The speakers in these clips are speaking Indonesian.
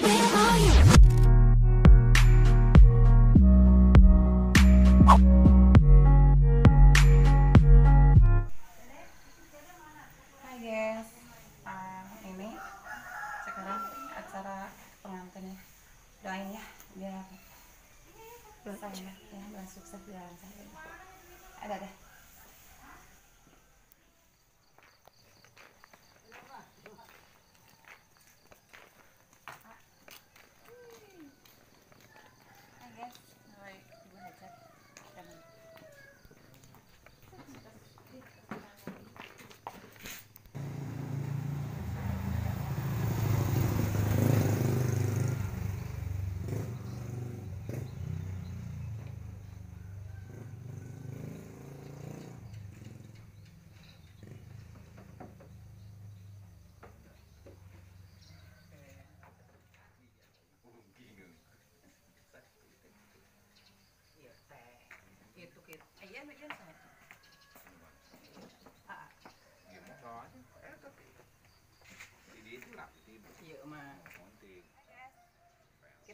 Where are you?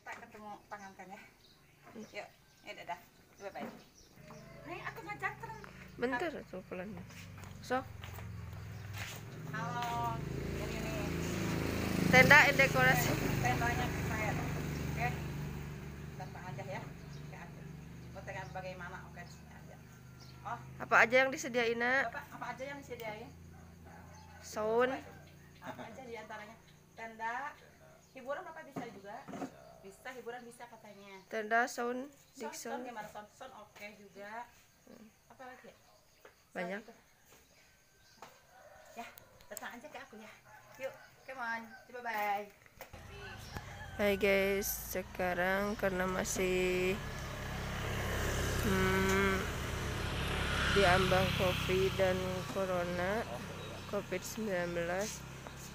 Kita ketemu pengantin ya. Yuk, ya dadah. Bye bye. Nih aku ngajak terus. Bentar pelan. Sok Halo. Ini nih. tenda and dekorasi. Tendanya saya. Oke. Datang aja ya. Oke, aja. Bertanya bagaimana? Oke, aja. Oh, Apa aja yang disediain nak? Bapak, apa aja yang disediain? Sound. apa aja di antaranya tenda hiburan bapak bisa juga bisa hiburan bisa katanya. Tenda sound sound, sound Dixon. gimana? Sound sound oke juga. Apa lagi ya? Banyak. Sound ya datang aja ke aku ya. Yuk come on. Bye bye. Hai guys, sekarang karena masih hmm, diambang covid dan corona covid-19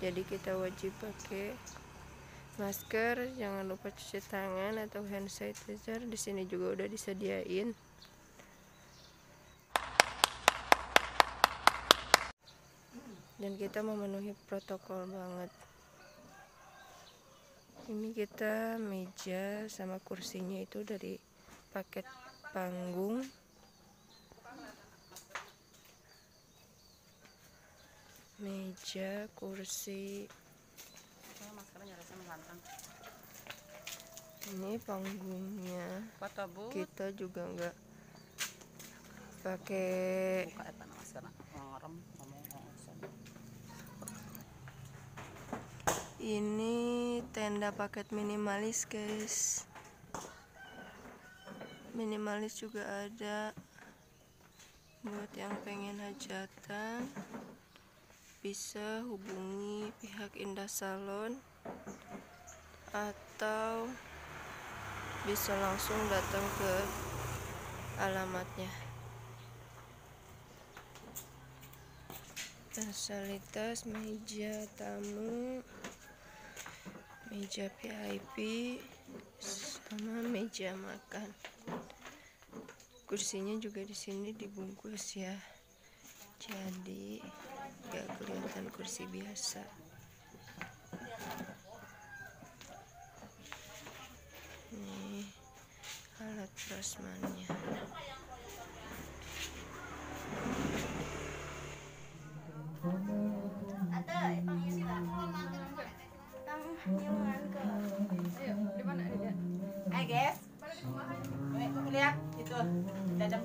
jadi kita wajib pakai masker jangan lupa cuci tangan atau hand sanitizer. Di sini juga udah disediain. Dan kita memenuhi protokol banget. Ini kita meja sama kursinya itu dari paket panggung. Meja kursi ini panggungnya. Foto bu? Kita juga nggak pakai buka eta masker ngerem ngomong ngomong. Ini tenda paket minimalis guys. Minimalis juga ada. Buat yang pengen hajatan bisa hubungi pihak Indah Salon atau bisa langsung datang ke alamatnya. Fasilitas meja tamu meja VIP sama meja makan. Kursinya juga di sini dibungkus ya. Jadi gak kelihatan kursi biasa nih alat prasmannya Hai guys, Nih, tuh lihat itu dadang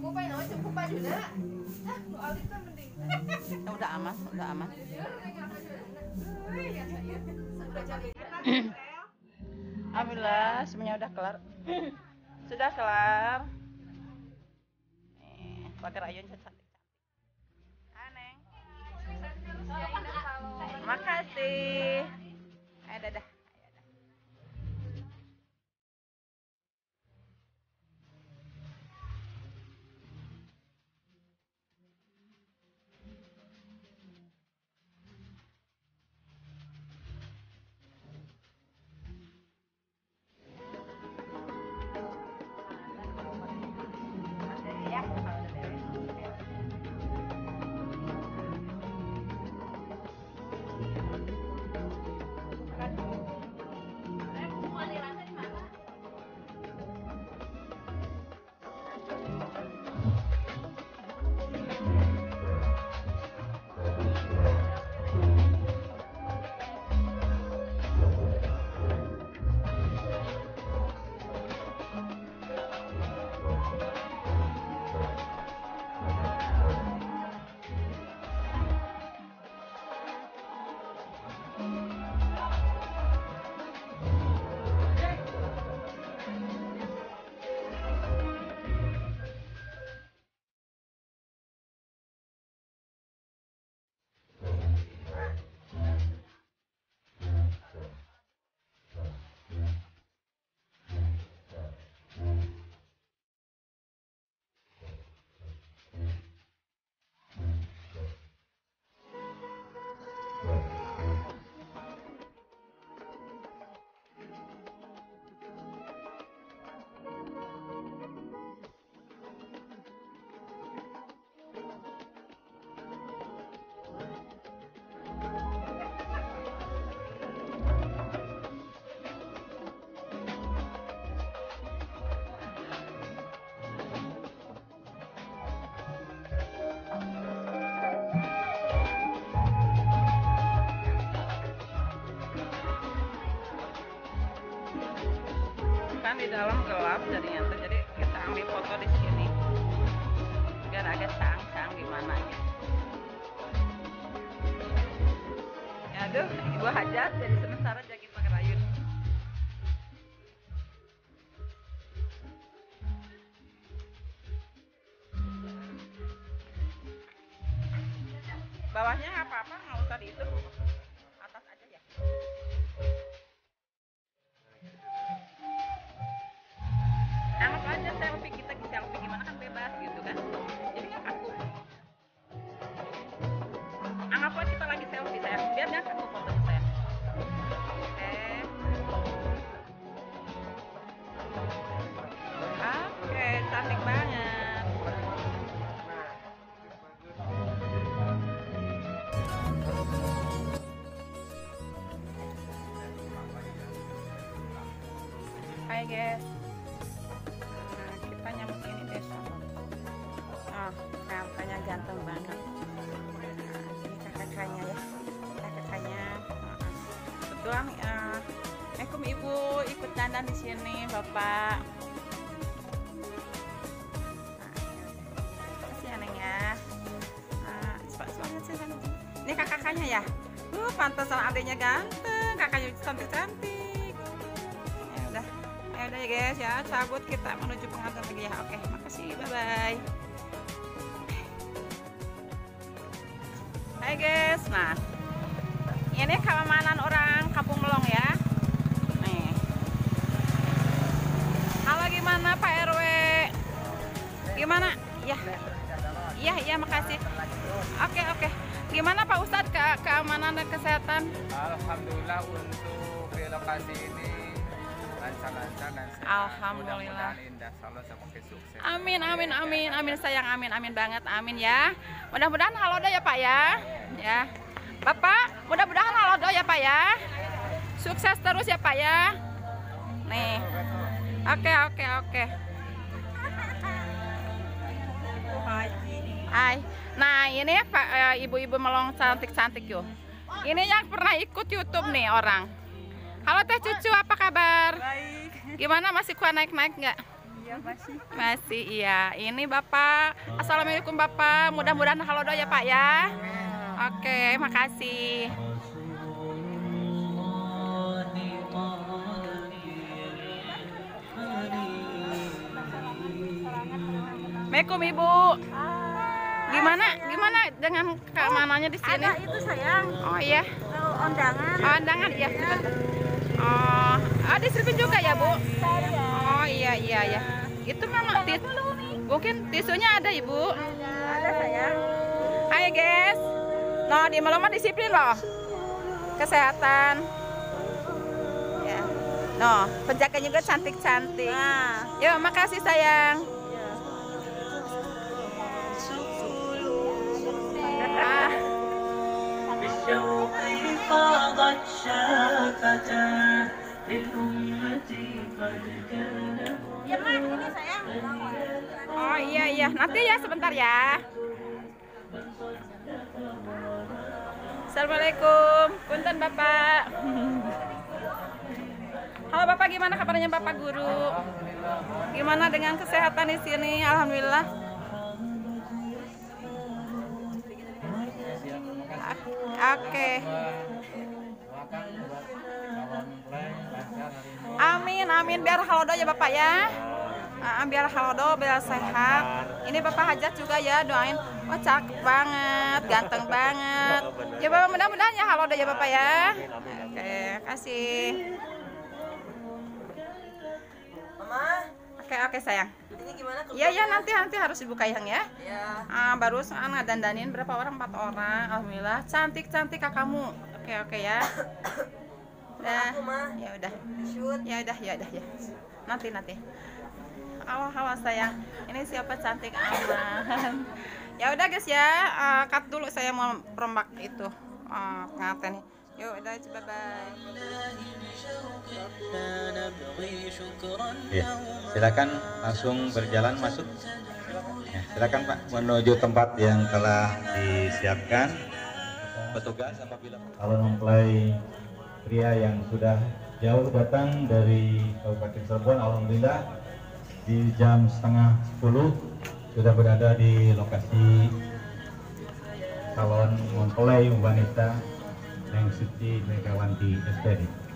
aja no cukup aja udah ah nu alit kan mending Ya, udah aman, udah aman. Alhamdulillah, semuanya udah kelar. Sudah kelar. Nih, pakai rayun cantik. Aneng. Makasih. Ayo dadah. Gelap jadinya tuh jadi kita ambil foto di sini. Biar agak cang-cang gimana gitu. Ya aduh ibu hajat jadi sementara jadi pakai rayun. Bawahnya apa-apa nggak usah diitu ganteng banget. Ini kakaknya ya. Kakaknya kebetulan uh, Assalamualaikum ibu ikut dandan di sini bapak. Nah, makasih ya neng ya Neng. ini kakaknya ya? Uh pantesan adiknya ganteng kakaknya cantik cantik ya udah ya udah ya guys ya. Cabut kita menuju pengantin lagi ya. Oke makasih bye Hai guys. Nah ini keamanan orang Kampung Melong ya. Nih. Halo gimana Pak RW gimana? Ya iya iya makasih. Oke oke. Gimana Pak Ustadz ke keamanan dan kesehatan? Alhamdulillah untuk di lokasi ini lancar-lancar dan sehat. Alhamdulillah. Indah selalu semakin sukses. Amin amin amin amin sayang amin amin banget amin ya. Mudah-mudahan halodo ya Pak ya. Ya. Bapak, mudah-mudahan halodo ya Pak ya. Sukses terus ya Pak ya. Nih. Oke oke oke. Hai. Nah, ini Pak eh, ibu-ibu melong cantik-cantik yuk. Ini yang pernah ikut YouTube nih orang. Halo Teh Cucu, apa kabar? Baik, Gimana masih kuat naik-naik nggak? iya masih. Masih iya. Ini Bapak. Assalamualaikum Bapak. Mudah-mudahan halodo ya Pak ya. Oke, makasih. Assalamualaikum Ibu. Gimana? Gimana dengan keamanannya di sini? Ada itu sayang, Oh iya. undangan. Oh, undangan ya. sebentar. Oh, ah, diselipin juga ya, Bu? Oh, iya iya ya. Itu memang tis mungkin tisunya ada, Ibu. Ada sayang. Hai, guys. No, di malam disiplin loh. Kesehatan. Ya. No, penjaganya juga cantik-cantik. Nah, Yuk, makasih sayang. فاضت شافتاه للأمة قد كان Oh iya iya, nanti ya sebentar ya. Assalamualaikum, punten Bapak. Halo Bapak, gimana kabarnya Bapak Guru? Gimana dengan kesehatan di sini? Alhamdulillah. Oke. Amin, amin. Biar halodo ya Bapak ya. Ah, biar halodo, biar sehat. Ini Bapak Hajat juga ya doain. Wah cakep banget, ganteng banget. Ya Bapak mudah-mudahan ya halodo ya Bapak ya. Oke, kasih. Mama, Oke, oke sayang. ini gimana Iya, ya nanti nanti harus dibuka yang ya. Ya. Ah, baru sekarang dandanin berapa orang? Empat orang. Alhamdulillah. Cantik cantik kakakmu oke oke ya. Udah. Ya udah. Ya udah ya udah ya. Nanti nanti. Awas awas sayang ini siapa cantik aman? Ya udah guys ya. Uh, cut dulu saya mau perombak itu. Eh, uh, pengantin yuk udah bye bye ya, silakan langsung berjalan masuk. Ya, silakan pak. Menuju tempat yang telah disiapkan. Petugas apabila kalau mempelai pria yang sudah jauh datang dari Kabupaten Cirebon, alhamdulillah di jam setengah 10 sudah berada di lokasi salon mempelai wanita Neng Suci Megawanti SPD.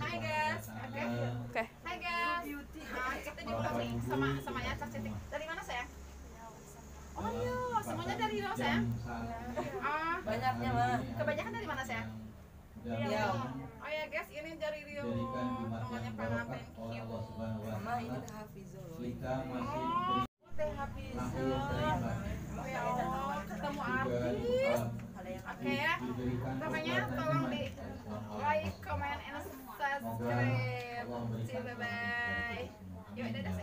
Hai guys. Oke. Oke. Hai guys. Nah, kita dibuka nih sama sama ya Cetik. Dari mana sayang? Oh iya, semuanya dari Riau sayang. Ah, Banyaknya mah. kebanyakan dari mana sayang? Riau. Oh ya guys, ini dari Rio. Namanya Panah Thank you. Mama ini teh Hafizul. Oh, Teh Hafizul. Oh ya Allah, ketemu artis. Oke ya. Pokoknya tolong di like, comment, and subscribe. See you, bye bye. Yuk, dadah.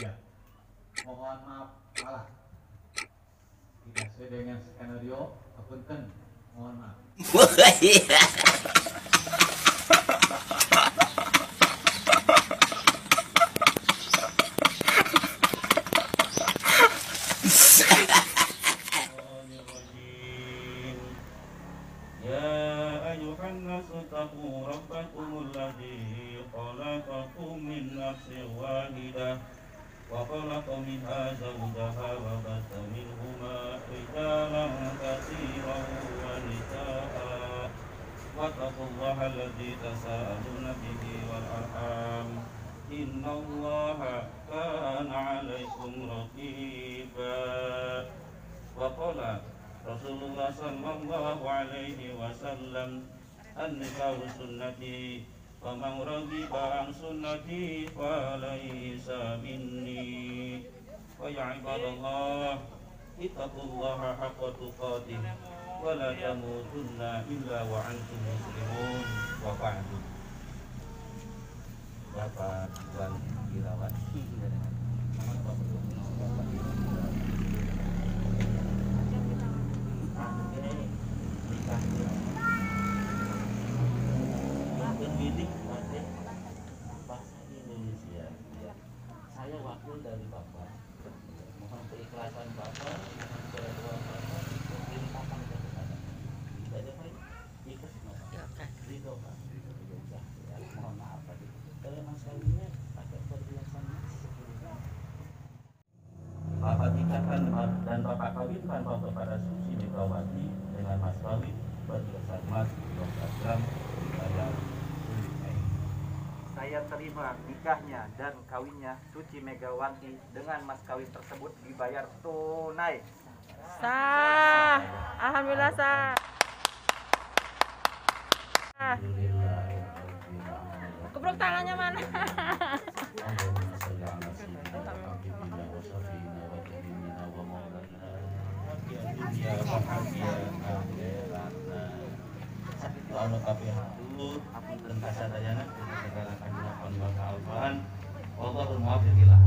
Ya. Mohon maaf salah. Tidak sesuai dengan skenario. Apunten. Mohon maaf. كان عليكم رقيبا وقال رسول الله صلى الله عليه وسلم النكاح سنتي ومن رغب عن سنتي فليس مني ويا عباد الله اتقوا الله حق تقاته ولا تموتن إلا وأنتم مسلمون وبعد Bapak Tuan Irawati dari Bapak. Mohon keikhlasan Bapak Mohon keredoan Bapak Untuk limpahkan ke sana Tidak ada Pak Ikhlas Bapak. Ridho Pak. Ya, Mohon maaf tadi. Kalau mas kawinnya pakai perhiasan Bapak nikahkan dan Bapak kawinkan Bapak pada Susi Megawati dengan Mas Kawin berhiasan emas 12 gram. Saya terima kawinnya Suci Megawati dengan mas kawin tersebut dibayar tunai. Sah. Alhamdulillah sah. Ah. Kebruk tangannya mana? Anu kita bangsa alfaan, Allahul muwaffiqillah.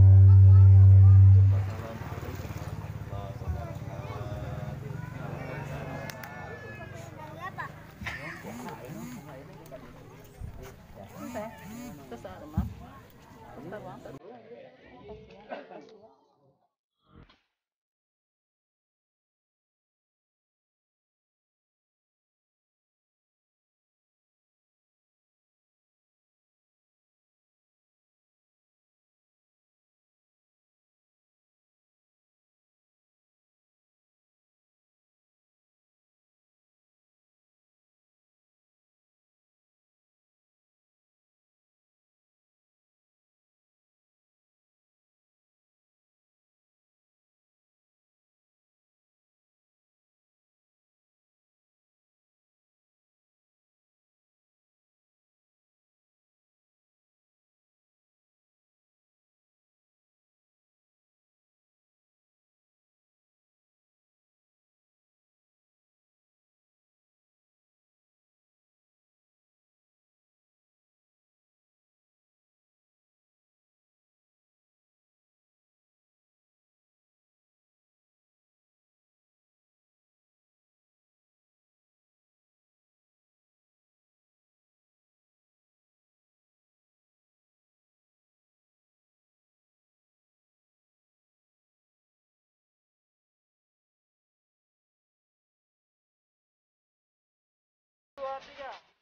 Terima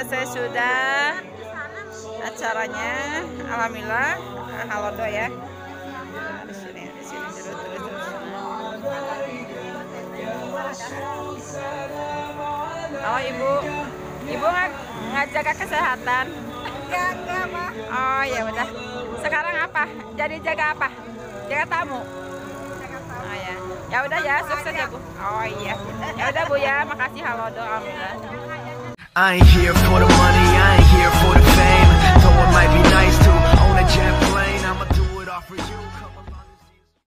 selesai sudah acaranya. Alhamdulillah halodo ya. Oh ibu, ibu ng ke kesehatan. Enggak enggak. Oh ya udah. Sekarang apa? Jadi jaga apa? Jaga tamu. Oh ya. Ya udah ya sukses ya bu. Oh iya. Ya udah bu ya. Makasih halo doa I